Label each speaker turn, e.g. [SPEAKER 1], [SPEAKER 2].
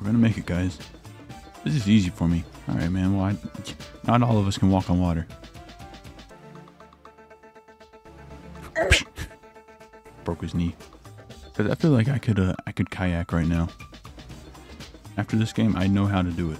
[SPEAKER 1] We're gonna make it, guys. This is easy for me. All right, man. Well, I, not all of us can walk on water. Broke his knee. Cause I feel like I could, uh, I could kayak right now. After this game, I know how to do it.